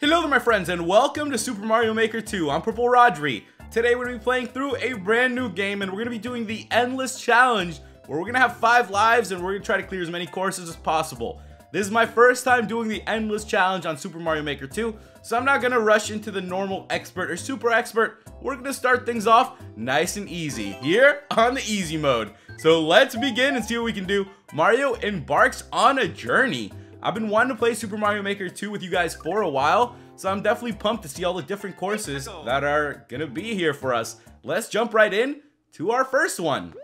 Hello there my friends and welcome to Super Mario Maker 2. I'm Purple Rodri. Today we're going to be playing through a brand new game and we're going to be doing the Endless Challenge where we're going to have 5 lives and we're going to try to clear as many courses as possible. This is my first time doing the Endless Challenge on Super Mario Maker 2, so I'm not going to rush into the normal expert or super expert. We're going to start things off nice and easy here on the easy mode. So let's begin and see what we can do. Mario embarks on a journey. I've been wanting to play Super Mario Maker 2 with you guys for a while, so I'm definitely pumped to see all the different courses that are going to be here for us. Let's jump right in to our first one.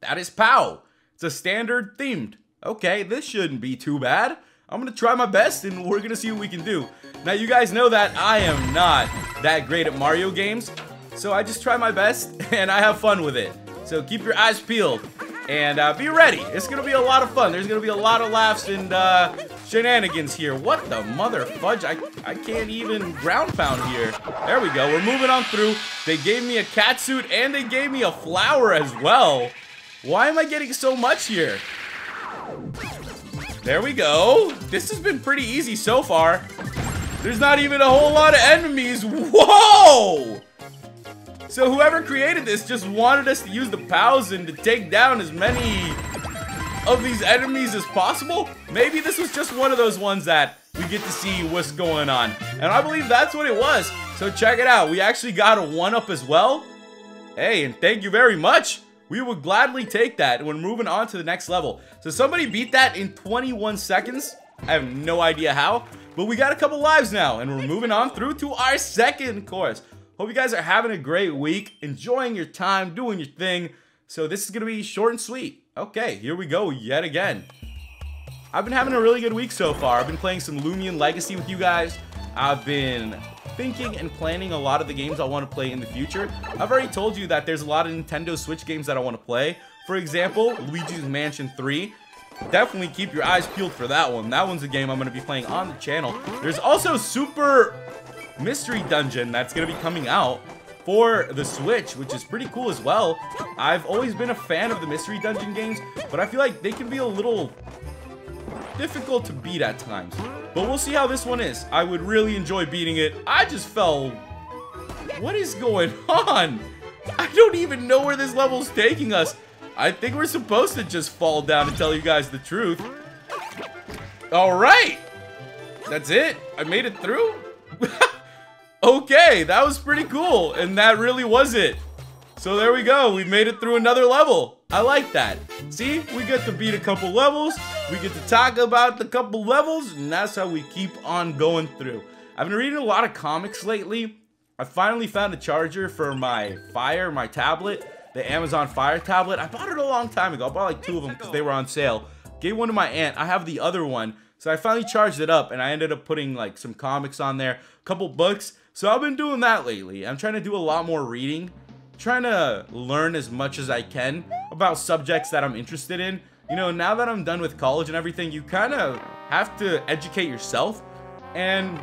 That is POW. It's a standard themed okay, this shouldn't be too bad. I'm gonna try my best and we're gonna see what we can do. Now you guys know that I am not that great at Mario games, so I just try my best and I have fun with it. So keep your eyes peeled and uh, be ready. It's gonna be a lot of fun. There's gonna be a lot of laughs and uh, shenanigans here. What the mother fudge? I, I can't even ground pound here. There we go. We're moving on through. They gave me a cat suit and they gave me a flower as well. Why am I getting so much here? There we go. This has been pretty easy so far. There's not even a whole lot of enemies. Whoa! So whoever created this just wanted us to use the POWs and to take down as many of these enemies as possible? Maybe this was just one of those ones that we get to see what's going on. And I believe that's what it was. So check it out. We actually got a 1-up as well. Hey, and thank you very much. We would gladly take that. We're moving on to the next level. So somebody beat that in 21 seconds. I have no idea how, but we got a couple lives now, and we're moving on through to our second course. Hope you guys are having a great week, enjoying your time, doing your thing. So this is going to be short and sweet. Okay, here we go yet again. I've been having a really good week so far. I've been playing some Lumion Legacy with you guys. I've been thinking and planning a lot of the games I want to play in the future. I've already told you that there's a lot of Nintendo Switch games that I want to play. For example, Luigi's Mansion 3. Definitely keep your eyes peeled for that one. That one's a game I'm going to be playing on the channel. There's also Super Mystery Dungeon that's going to be coming out for the Switch, which is pretty cool as well. I've always been a fan of the Mystery Dungeon games, but I feel like they can be a little difficult to beat at times. But we'll see how this one is. I would really enjoy beating it. I just fell... What is going on? I don't even know where this level's taking us. I think we're supposed to just fall down and tell you guys the truth. Alright. That's it. I made it through. okay, that was pretty cool. And that really was it. So there we go. We made it through another level. I like that. See, we get to beat a couple levels. We get to talk about the couple levels, and that's how we keep on going through. I've been reading a lot of comics lately. I finally found a charger for my Fire, my tablet, the Amazon Fire tablet. I bought it a long time ago. I bought like two of them because they were on sale. Gave one to my aunt. I have the other one. So I finally charged it up and I ended up putting like some comics on there, a couple books. So I've been doing that lately. I'm trying to do a lot more reading, trying to learn as much as I can about subjects that I'm interested in you know, now that I'm done with college and everything, you kind of have to educate yourself. And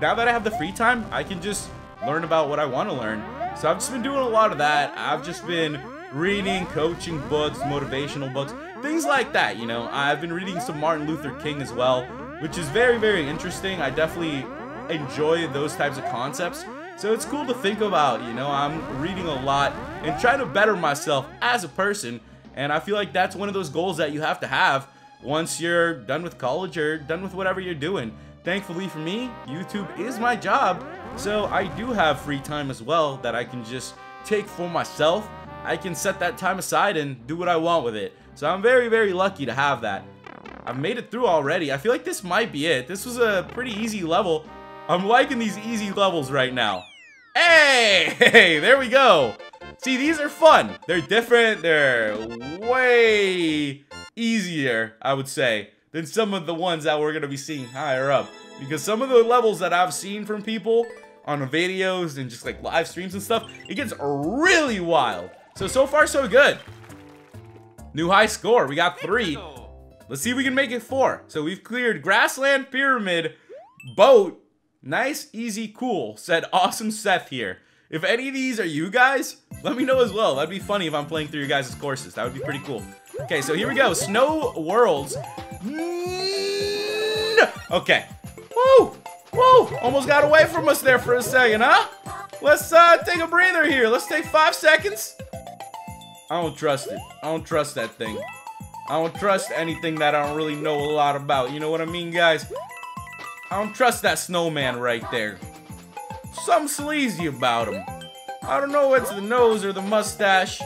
now that I have the free time, I can just learn about what I want to learn. So I've just been doing a lot of that. I've just been reading coaching books, motivational books, things like that, you know. I've been reading some Martin Luther King as well, which is very, very interesting. I definitely enjoy those types of concepts. So it's cool to think about, you know, I'm reading a lot and trying to better myself as a person and I feel like that's one of those goals that you have to have once you're done with college or done with whatever you're doing. Thankfully for me, YouTube is my job, so I do have free time as well that I can just take for myself. I can set that time aside and do what I want with it. So I'm very, very lucky to have that. I've made it through already. I feel like this might be it. This was a pretty easy level. I'm liking these easy levels right now. Hey, hey, there we go. See, these are fun. They're different. They're way easier, I would say, than some of the ones that we're going to be seeing higher up. Because some of the levels that I've seen from people on videos and just like live streams and stuff, it gets really wild. So, so far so good. New high score. We got three. Let's see if we can make it four. So we've cleared Grassland Pyramid, Boat, Nice, easy, cool, said Awesome Seth here. If any of these are you guys, let me know as well. That'd be funny if I'm playing through your guys' courses. That would be pretty cool. Okay, so here we go. Snow Worlds. Okay. Woo! Woo! Almost got away from us there for a second, huh? Let's uh, take a breather here. Let's take five seconds. I don't trust it. I don't trust that thing. I don't trust anything that I don't really know a lot about. You know what I mean, guys? I don't trust that snowman right there. Something sleazy about him. I don't know it's the nose or the mustache.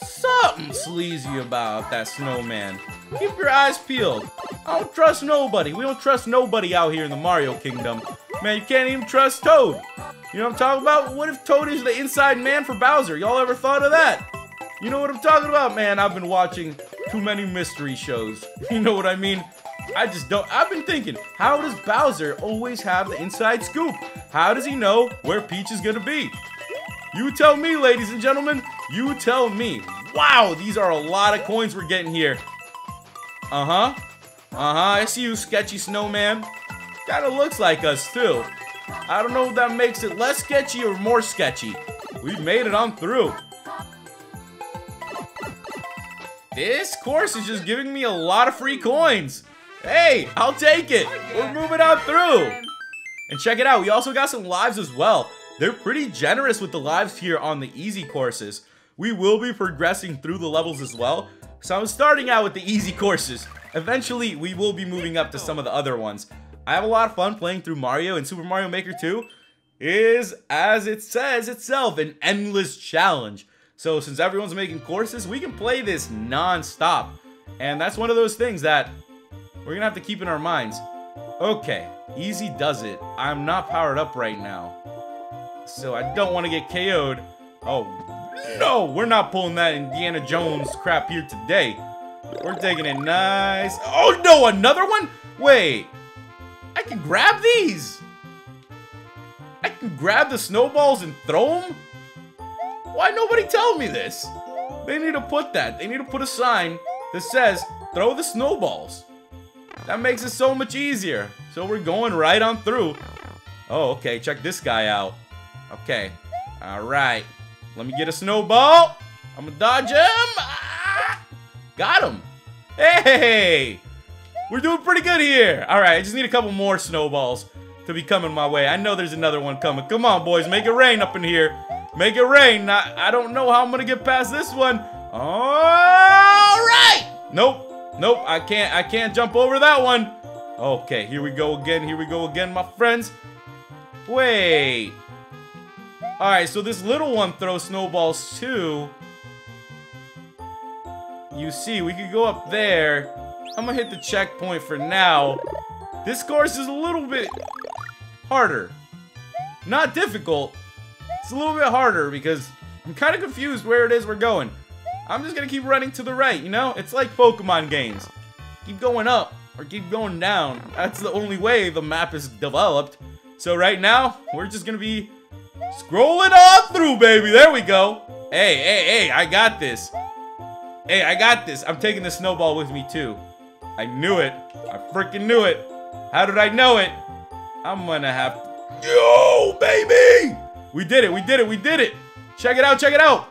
Something sleazy about that snowman. Keep your eyes peeled. I don't trust nobody. We don't trust nobody out here in the Mario Kingdom. Man, you can't even trust Toad. You know what I'm talking about? What if Toad is the inside man for Bowser? Y'all ever thought of that? You know what I'm talking about? Man, I've been watching too many mystery shows. You know what I mean? I just don't. I've been thinking, how does Bowser always have the inside scoop? How does he know where Peach is gonna be? You tell me, ladies and gentlemen. You tell me. Wow, these are a lot of coins we're getting here. Uh-huh. Uh-huh, I see you, sketchy snowman. Kinda looks like us, too. I don't know if that makes it less sketchy or more sketchy. We've made it on through. This course is just giving me a lot of free coins. Hey, I'll take it. Oh, We're moving on through. And check it out, we also got some lives as well. They're pretty generous with the lives here on the easy courses. We will be progressing through the levels as well. So I'm starting out with the easy courses. Eventually, we will be moving up to some of the other ones. I have a lot of fun playing through Mario and Super Mario Maker 2 is, as it says itself, an endless challenge. So since everyone's making courses, we can play this non-stop. And that's one of those things that we're gonna have to keep in our minds. Okay, easy does it. I'm not powered up right now. So I don't want to get KO'd. Oh, no, we're not pulling that Indiana Jones crap here today. We're taking it nice. Oh, no, another one? Wait, I can grab these. I can grab the snowballs and throw them? Why nobody tell me this? They need to put that. They need to put a sign that says, throw the snowballs. That makes it so much easier. So we're going right on through. Oh, okay. Check this guy out. Okay. All right. Let me get a snowball. I'm gonna dodge him. Ah! Got him. Hey! We're doing pretty good here. All right, I just need a couple more snowballs to be coming my way. I know there's another one coming. Come on, boys. Make it rain up in here. Make it rain. I, I don't know how I'm to get past this one. All right. Nope. Nope. I can't. I can't jump over that one. Okay, here we go again. Here we go again, my friends. Wait. All right, so this little one throws snowballs too. You see, we could go up there. I'm gonna hit the checkpoint for now. This course is a little bit harder. Not difficult. It's a little bit harder because I'm kind of confused where it is we're going. I'm just gonna keep running to the right, you know? It's like Pokemon games. Keep going up or keep going down. That's the only way the map is developed. So right now, we're just gonna be scrolling on through, baby. There we go. Hey, hey, hey, I got this. Hey, I got this. I'm taking the snowball with me too. I knew it. I freaking knew it. How did I know it? I'm gonna have to... Yo, baby! We did it, we did it, we did it! Check it out, check it out!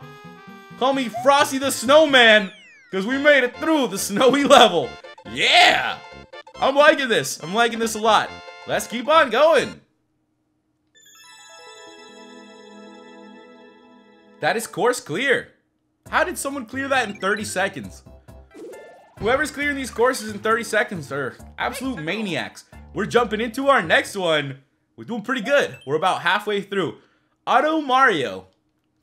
Call me Frosty the Snowman, because we made it through the snowy level. Yeah! I'm liking this. I'm liking this a lot. Let's keep on going. That is course clear. How did someone clear that in 30 seconds? Whoever's clearing these courses in 30 seconds are absolute maniacs. We're jumping into our next one. We're doing pretty good. We're about halfway through. Auto Mario.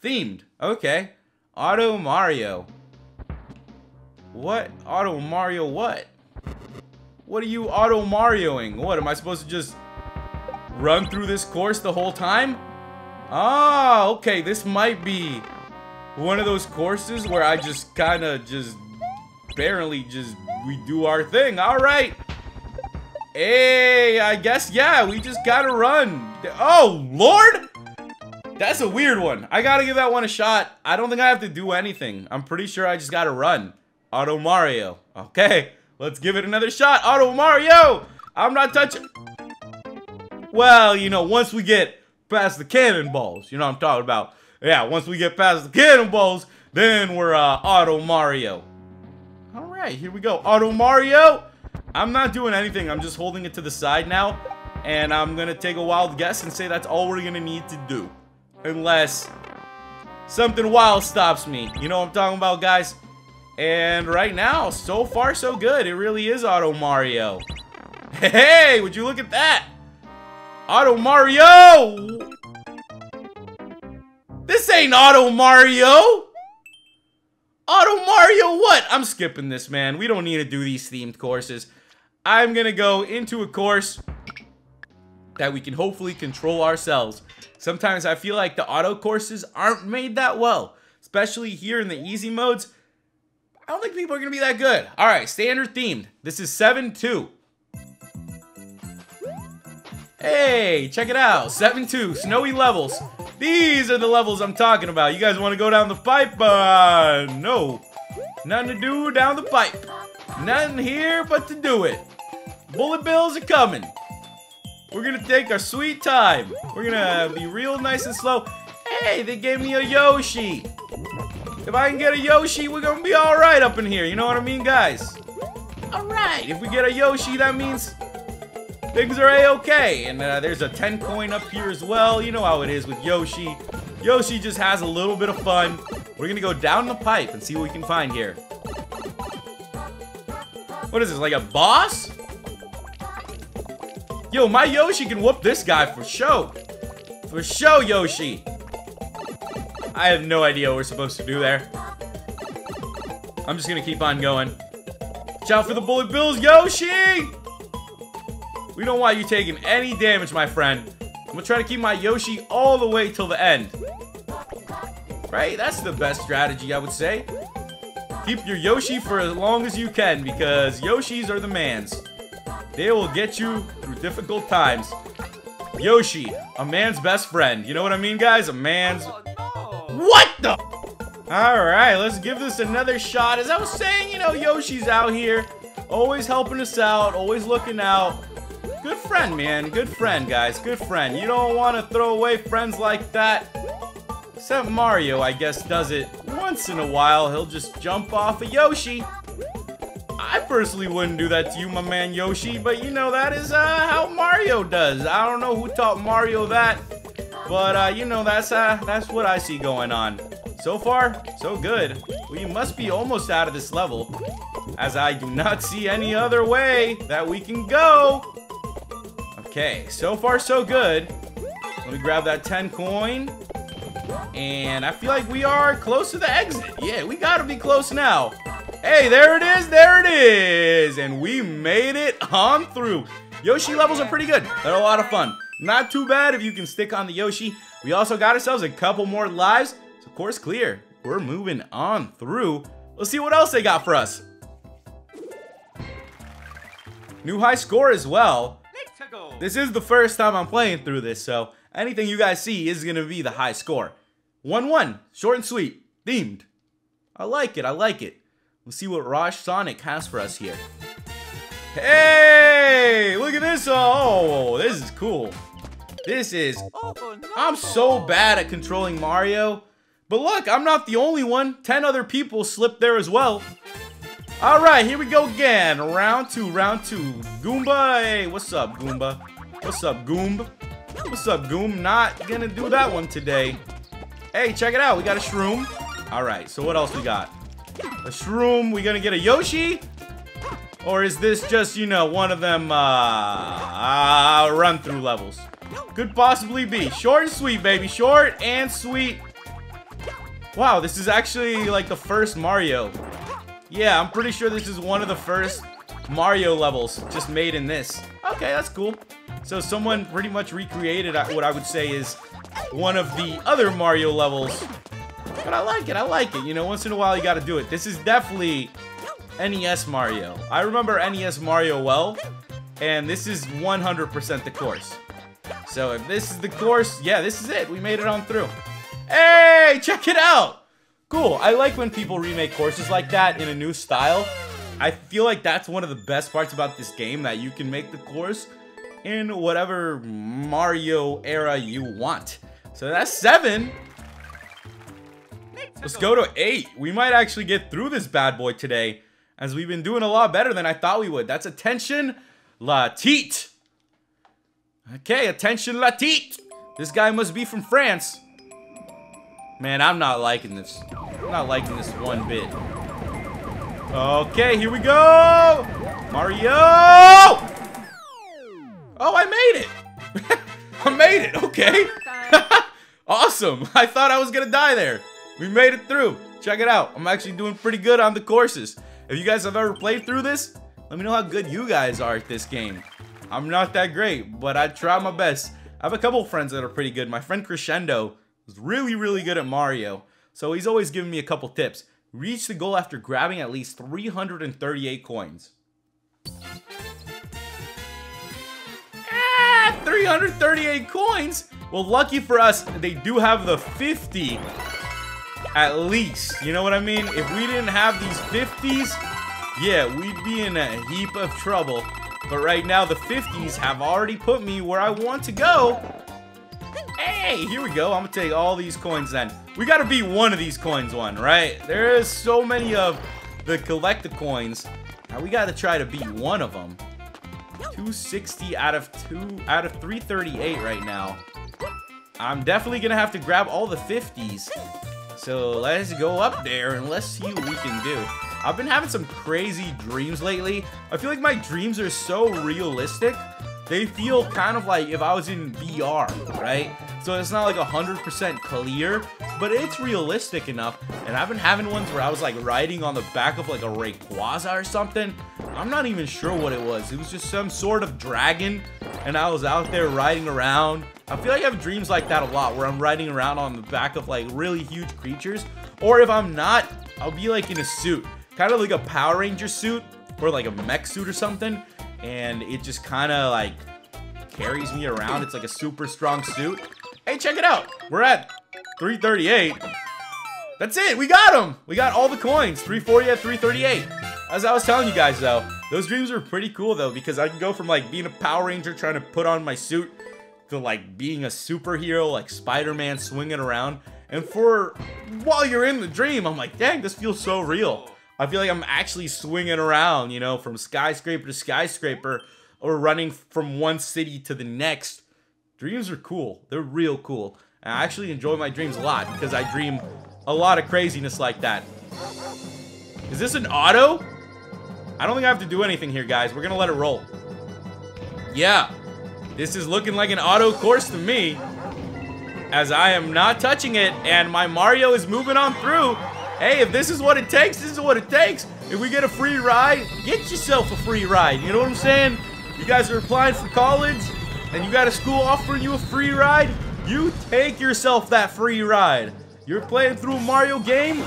Themed. Okay. Auto Mario. What? Auto Mario what? What are you Auto Marioing? What, am I supposed to just run through this course the whole time? Ah, okay. This might be one of those courses where I just kind of just barely just we do our thing. All right. Hey, I guess, yeah, we just gotta run. Oh, Lord! That's a weird one. I gotta give that one a shot. I don't think I have to do anything. I'm pretty sure I just gotta run. Auto Mario. Okay, let's give it another shot. Auto Mario! I'm not touching... Well, you know, once we get past the cannonballs, you know what I'm talking about. Yeah, once we get past the cannonballs, then we're uh, Auto Mario. All right, here we go. Auto Mario! I'm not doing anything. I'm just holding it to the side now. And I'm going to take a wild guess and say that's all we're going to need to do. Unless something wild stops me. You know what I'm talking about, guys? And right now, so far so good. It really is Auto Mario. Hey, would you look at that? Auto Mario! This ain't Auto Mario! Auto Mario what? I'm skipping this, man. We don't need to do these themed courses. I'm gonna go into a course that we can hopefully control ourselves. Sometimes I feel like the auto courses aren't made that well, especially here in the easy modes. I don't think people are gonna be that good. All right, standard themed. This is 7-2. Hey, check it out. 7-2, snowy levels. These are the levels I'm talking about. You guys want to go down the pipe? Uh, no. Nothing to do down the pipe. Nothing here but to do it. Bullet bills are coming. We're gonna take our sweet time. We're gonna be real nice and slow. Hey, they gave me a Yoshi. If I can get a Yoshi, we're gonna be alright up in here. You know what I mean, guys? Alright, if we get a Yoshi, that means things are a-okay. And uh, there's a 10 coin up here as well. You know how it is with Yoshi. Yoshi just has a little bit of fun. We're gonna go down the pipe and see what we can find here. What is this, like a boss? Yo, my Yoshi can whoop this guy for show. For show, Yoshi. I have no idea what we're supposed to do there. I'm just gonna keep on going. Watch out for the bullet bills, Yoshi! We don't want you taking any damage, my friend. I'm gonna try to keep my Yoshi all the way till the end. Right? That's the best strategy, I would say. Keep your Yoshi for as long as you can, because Yoshis are the mans. They will get you through difficult times. Yoshi, a man's best friend. You know what I mean, guys? A man's... Oh, what the... Alright, let's give this another shot. As I was saying, you know, Yoshi's out here. Always helping us out. Always looking out. Good friend, man. Good friend, guys. Good friend. You don't want to throw away friends like that. Except Mario, I guess, does it once in a while. He'll just jump off a Yoshi. I personally wouldn't do that to you, my man Yoshi, but you know, that is uh, how Mario does. I don't know who taught Mario that, but uh, you know, that's, uh, that's what I see going on. So far, so good. We must be almost out of this level, as I do not see any other way that we can go. Okay, so far so good. Let me grab that 10 coin. And I feel like we are close to the exit. Yeah, we gotta be close now. Hey, there it is, there it is! And we made it on through. Yoshi levels are pretty good. They're a lot of fun. Not too bad if you can stick on the Yoshi. We also got ourselves a couple more lives. So course clear. We're moving on through. Let's see what else they got for us. New high score as well. This is the first time I'm playing through this, so anything you guys see is going to be the high score. 1-1. Short and sweet. Themed. I like it, I like it. Let's see what Raj Sonic has for us here. Hey! Look at this! Oh, this is cool. This is... I'm so bad at controlling Mario. But look, I'm not the only one. Ten other people slipped there as well. Alright, here we go again. Round two, round two. Goomba, hey, what's up, Goomba? What's up, Goomb? What's up, Goom? Not gonna do that one today. Hey, check it out. We got a shroom. Alright, so what else we got? A shroom. We gonna get a Yoshi? Or is this just, you know, one of them, uh, uh run-through levels? Could possibly be. Short and sweet, baby. Short and sweet. Wow, this is actually, like, the first Mario. Yeah, I'm pretty sure this is one of the first Mario levels just made in this. Okay, that's cool. So someone pretty much recreated what I would say is one of the other Mario levels but I like it, I like it. You know, once in a while you gotta do it. This is definitely NES Mario. I remember NES Mario well, and this is 100% the course. So if this is the course, yeah, this is it. We made it on through. Hey, check it out! Cool, I like when people remake courses like that in a new style. I feel like that's one of the best parts about this game, that you can make the course in whatever Mario era you want. So that's seven. Let's go to 8. We might actually get through this bad boy today, as we've been doing a lot better than I thought we would. That's attention, La Teat. Okay, attention Latit. This guy must be from France. Man, I'm not liking this. I'm not liking this one bit. Okay, here we go! Mario! Oh, I made it! I made it, okay. awesome. I thought I was gonna die there. We made it through. Check it out. I'm actually doing pretty good on the courses. If you guys have ever played through this, let me know how good you guys are at this game. I'm not that great, but I try my best. I have a couple friends that are pretty good. My friend Crescendo is really, really good at Mario. So he's always giving me a couple tips. Reach the goal after grabbing at least 338 coins. Ah, 338 coins? Well, lucky for us, they do have the 50 at least. You know what I mean? If we didn't have these 50s, yeah, we'd be in a heap of trouble. But right now, the 50s have already put me where I want to go. Hey, here we go. I'm gonna take all these coins then. We gotta beat one of these coins one, right? There is so many of the collect the coins. Now we gotta try to beat one of them. 260 out of two out of 338 right now. I'm definitely gonna have to grab all the 50s. So let's go up there and let's see what we can do. I've been having some crazy dreams lately. I feel like my dreams are so realistic. They feel kind of like if I was in VR, right? So it's not like 100% clear, but it's realistic enough. And I've been having ones where I was like riding on the back of like a Rayquaza or something. I'm not even sure what it was. It was just some sort of dragon and I was out there riding around. I feel like I have dreams like that a lot where I'm riding around on the back of like really huge creatures. Or if I'm not, I'll be like in a suit kind of like a Power Ranger suit or like a mech suit or something. And it just kind of like carries me around. It's like a super strong suit. Hey, check it out. We're at 338. That's it. We got them. We got all the coins. 340 at 338. As I was telling you guys, though, those dreams are pretty cool, though, because I can go from, like, being a Power Ranger trying to put on my suit to, like, being a superhero, like Spider-Man swinging around. And for, while you're in the dream, I'm like, dang, this feels so real. I feel like I'm actually swinging around, you know, from skyscraper to skyscraper or running from one city to the next. Dreams are cool. They're real cool. And I actually enjoy my dreams a lot because I dream a lot of craziness like that. Is this an auto? I don't think I have to do anything here, guys. We're going to let it roll. Yeah. This is looking like an auto course to me. As I am not touching it and my Mario is moving on through. Hey, if this is what it takes, this is what it takes. If we get a free ride, get yourself a free ride. You know what I'm saying? You guys are applying for college, and you got a school offering you a free ride. You take yourself that free ride. You're playing through a Mario game,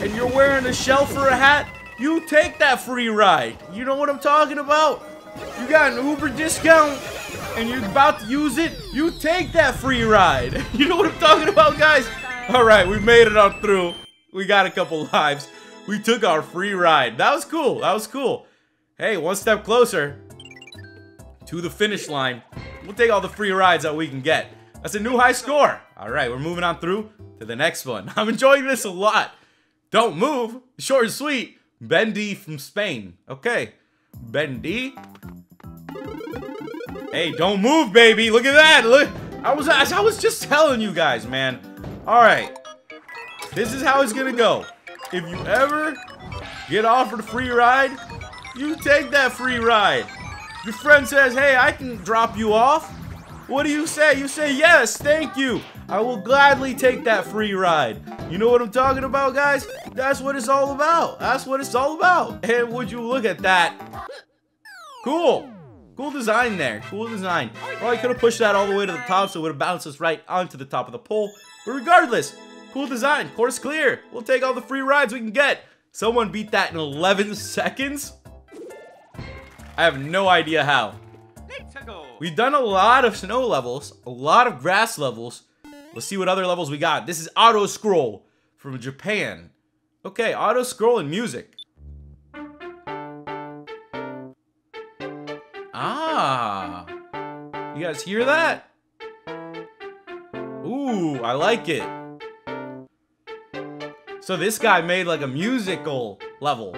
and you're wearing a shell for a hat. You take that free ride. You know what I'm talking about? You got an Uber discount, and you're about to use it. You take that free ride. You know what I'm talking about, guys? All right, we made it on through we got a couple lives. We took our free ride. That was cool. That was cool. Hey, one step closer to the finish line. We'll take all the free rides that we can get. That's a new high score. All right, we're moving on through to the next one. I'm enjoying this a lot. Don't move. Short and sweet. Bendy from Spain. Okay. Bendy. Hey, don't move, baby. Look at that. Look. I was I was just telling you guys, man. All right. This is how it's gonna go. If you ever get offered a free ride, you take that free ride. Your friend says, hey, I can drop you off. What do you say? You say, yes, thank you. I will gladly take that free ride. You know what I'm talking about, guys? That's what it's all about. That's what it's all about. And would you look at that? Cool. Cool design there. Cool design. Probably could have pushed that all the way to the top so it would have bounced us right onto the top of the pole. But regardless, Cool design. Course clear. We'll take all the free rides we can get. Someone beat that in 11 seconds? I have no idea how. We've done a lot of snow levels, a lot of grass levels. Let's see what other levels we got. This is Auto Scroll from Japan. Okay, auto scroll and music. Ah. You guys hear that? Ooh, I like it. So this guy made like a musical level.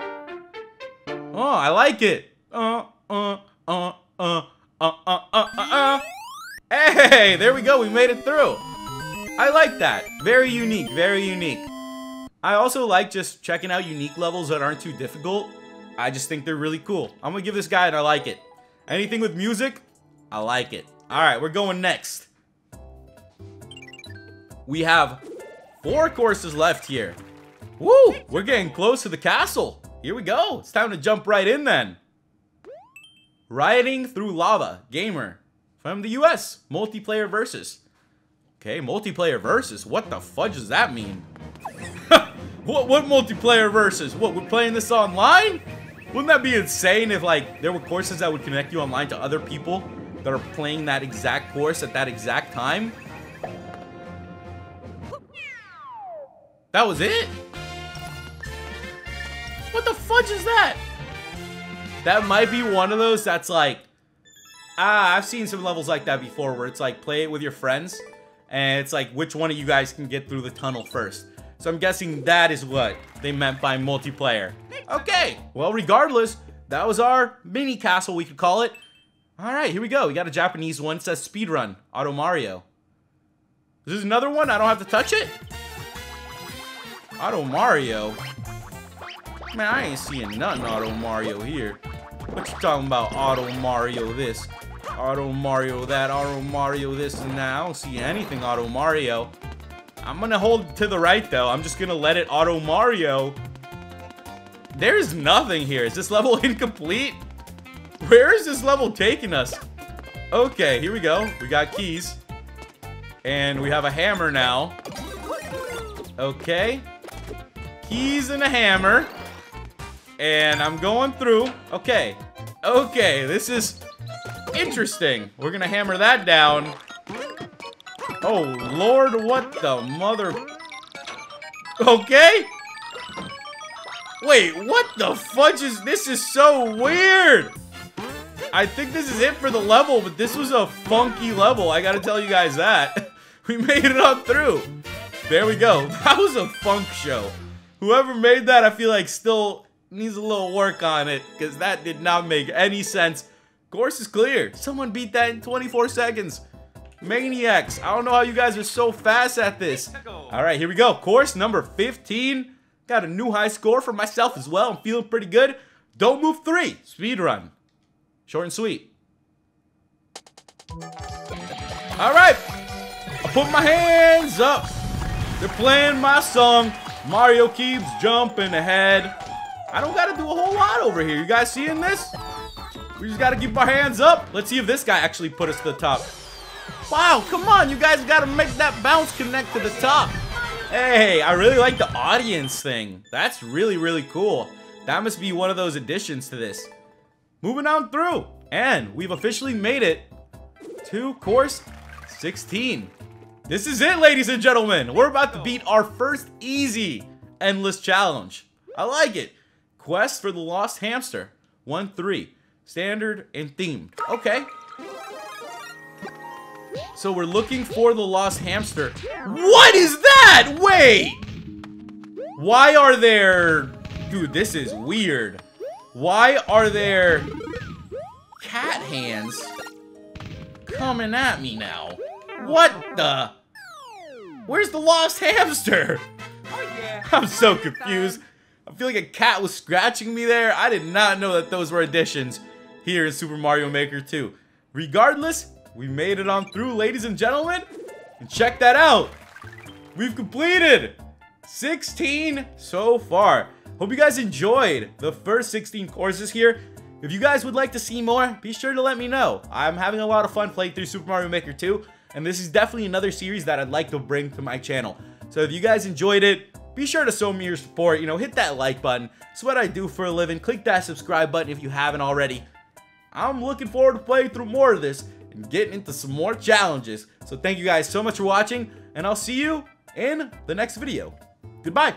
Oh, I like it. Uh, uh, uh, uh, uh, uh, uh, uh. uh. Hey, there we go. We made it through. I like that. Very unique, very unique. I also like just checking out unique levels that aren't too difficult. I just think they're really cool. I'm gonna give this guy and I like it. Anything with music, I like it. All right, we're going next. We have four courses left here. Woo, we're getting close to the castle. Here we go. It's time to jump right in then. Riding through lava, gamer from the US, multiplayer versus. Okay, multiplayer versus. What the fudge does that mean? What what multiplayer versus? What we're playing this online? Wouldn't that be insane if like there were courses that would connect you online to other people that are playing that exact course at that exact time? That was it? What the fudge is that? That might be one of those that's like, ah, I've seen some levels like that before where it's like play it with your friends and it's like which one of you guys can get through the tunnel first. So I'm guessing that is what they meant by multiplayer. Okay, well regardless, that was our mini castle we could call it. Alright, here we go. We got a Japanese one. It says speedrun, Auto Mario. This is this another one? I don't have to touch it? Auto Mario? Man, I ain't seeing nothing Auto Mario here. What you talking about Auto Mario this? Auto Mario that, Auto Mario this and that. I don't see anything Auto Mario. I'm gonna hold to the right though. I'm just gonna let it Auto Mario. There's nothing here. Is this level incomplete? Where is this level taking us? Okay, here we go. We got keys. And we have a hammer now. Okay. Keys and a hammer. And I'm going through. Okay. Okay, this is interesting. We're gonna hammer that down. Oh, Lord, what the mother... Okay. Wait, what the fudge is... This is so weird. I think this is it for the level, but this was a funky level. I gotta tell you guys that. We made it on through. There we go. That was a funk show. Whoever made that, I feel like still needs a little work on it because that did not make any sense. Course is clear. Someone beat that in 24 seconds. Maniacs. I don't know how you guys are so fast at this. All right, here we go. Course number 15. Got a new high score for myself as well. I'm feeling pretty good. Don't move three. Speed run. Short and sweet. All right. I put my hands up. They're playing my song. Mario keeps jumping ahead. I don't gotta do a whole lot over here. You guys seeing this? We just gotta keep our hands up. Let's see if this guy actually put us to the top. Wow, come on. You guys gotta make that bounce connect to the top. Hey, I really like the audience thing. That's really, really cool. That must be one of those additions to this. Moving on through. And we've officially made it to course 16. This is it, ladies and gentlemen. We're about to beat our first easy endless challenge. I like it. Quest for the Lost Hamster. 1-3. Standard and themed. Okay. So we're looking for the Lost Hamster. What is that? Wait! Why are there... Dude, this is weird. Why are there cat hands coming at me now? What the? Where's the lost hamster? Oh, yeah. I'm so confused. I feel like a cat was scratching me there. I did not know that those were additions here in Super Mario Maker 2. Regardless, we made it on through, ladies and gentlemen. And check that out. We've completed 16 so far. Hope you guys enjoyed the first 16 courses here. If you guys would like to see more, be sure to let me know. I'm having a lot of fun playing through Super Mario Maker 2, and this is definitely another series that I'd like to bring to my channel. So if you guys enjoyed it, be sure to show me your support. You know, hit that like button. It's what I do for a living. Click that subscribe button if you haven't already. I'm looking forward to playing through more of this getting into some more challenges. So thank you guys so much for watching, and I'll see you in the next video. Goodbye.